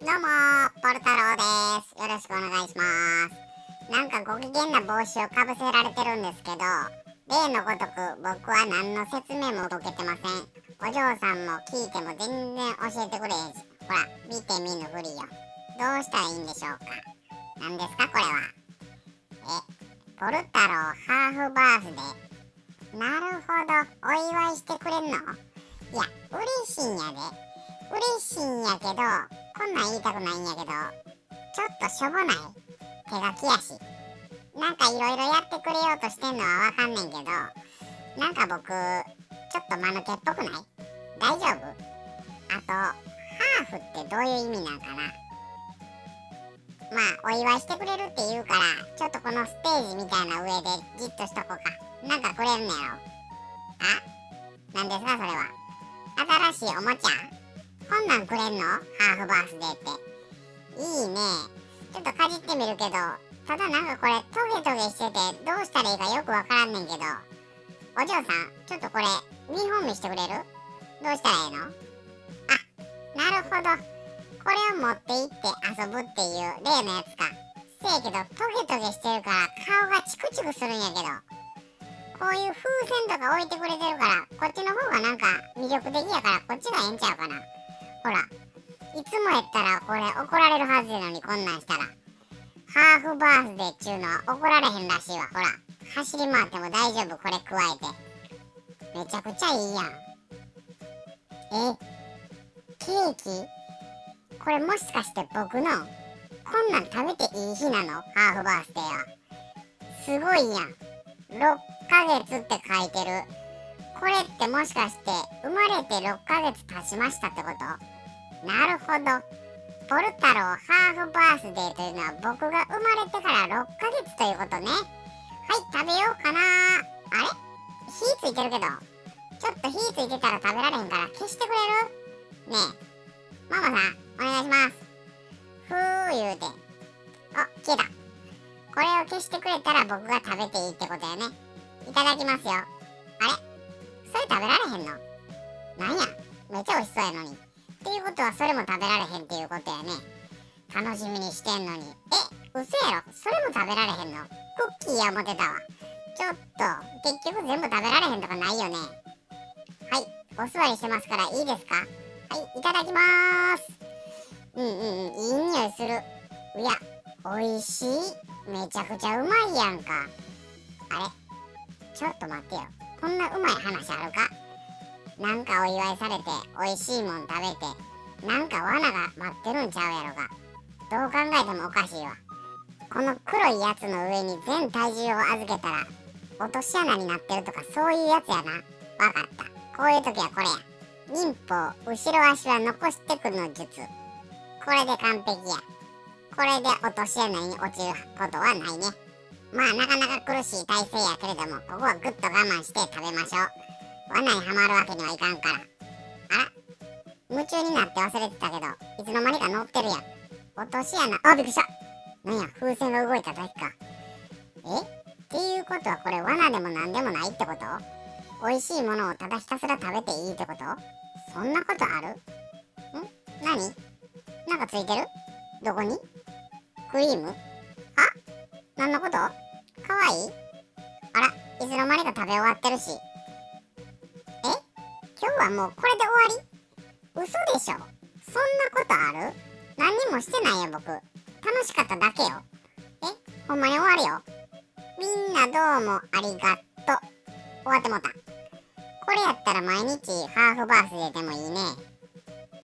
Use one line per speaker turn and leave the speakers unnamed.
どうもポル太郎です。よろしくお願いします。なんかご機嫌な帽子をかぶせられてるんですけど、例のごとく僕は何の説明も受けてません。お嬢さんも聞いても全然教えてくれへんし、ほら、見て見ぬふりよ。どうしたらいいんでしょうか何ですかこれは。え、ポル太郎ハーフバースデー。なるほど、お祝いしてくれんのいや、嬉しいんやで。嬉しいんやけど、こんなん言いたくないんやけど、ちょっとしょぼない？手書きやし。なんかいろいろやってくれようとしてんのはわかんねんけど、なんか僕、ちょっと間抜けっぽくない？大丈夫？あと、ハーフってどういう意味なんかな？まあ、お祝いしてくれるって言うから、ちょっとこのステージみたいな上でじっとしとこうか。なんかくれんねやろ。あ？なんですかそれは。新しいおもちゃ？こんなんくれんの？ハーフバースデーって。いいね。ちょっとかじってみるけど、ただなんかこれトゲトゲしててどうしたらいいかよくわからんねんけど。お嬢さん、ちょっとこれ見本見してくれる？どうしたらいいの？あ、なるほど。これを持って行って遊ぶっていう例のやつか。せやけどトゲトゲしてるから顔がチクチクするんやけど。こういう風船とか置いてくれてるから、こっちの方がなんか魅力的やからこっちがええんちゃうかな。ほら、いつもやったらこれ怒られるはずやのにこんなんしたら。ハーフバースデーちゅうのは怒られへんらしいわ。ほら、走り回っても大丈夫、これ加えて。めちゃくちゃいいやん。え、ケーキ？これもしかして僕の？こんなん食べていい日なの？ハーフバースデーは。すごいやん。6ヶ月って書いてる。これってもしかして生まれて6ヶ月経ちましたってこと？なるほど。ポル太郎ハーフバースデーというのは僕が生まれてから6ヶ月ということね。はい、食べようかな。あれ？火ついてるけど。ちょっと火ついてたら食べられへんから消してくれる？ねえ。ママさん、お願いします。ふー言うて。あ、消えた。これを消してくれたら僕が食べていいってことやね。いただきますよ。あれ？それ食べられへんの？なんや？めっちゃ美味しそうやのに。っていうことはそれも食べられへんっていうことやね。楽しみにしてんのに。え、嘘やろそれも食べられへんの？クッキーや思ってたわ。ちょっと、結局全部食べられへんとかないよね。はい、お座りしてますからいいですか？はい、いただきまーす。うんうんうん、いい匂いする。うや、美味しい。めちゃくちゃうまいやんか。あれ？ちょっと待ってよ。こんなうまい話あるか？なんかお祝いされて美味しいもん食べてなんか罠が待ってるんちゃうやろがどう考えてもおかしいわ。この黒いやつの上に全体重を預けたら落とし穴になってるとかそういうやつやな。わかった。こういう時はこれや。忍法後ろ足は残してくの術。これで完璧や。これで落とし穴に落ちることはないね。まあなかなか苦しい体勢やけれどもここはぐっと我慢して食べましょう。罠にはまるわけにはいかんから。あら？夢中になって忘れてたけどいつの間にか乗ってるやん。落とし穴。あびっくりした。なんや風船が動いただけか。え？っていうことはこれ罠でも何でもないってこと？美味しいものをただひたすら食べていいってこと？そんなことある？ん？何？なんかついてる？どこに？クリーム？あ何のこと？かわいい？あらいつの間にか食べ終わってるし。はもうこれで終わり。嘘でしょ？そんなことある？何にもしてないよ僕。楽しかっただけよ。え？ほんまに終わるよ。みんなどうもありがとう。終わってもうた。これやったら毎日ハーフバースデーでもいいね。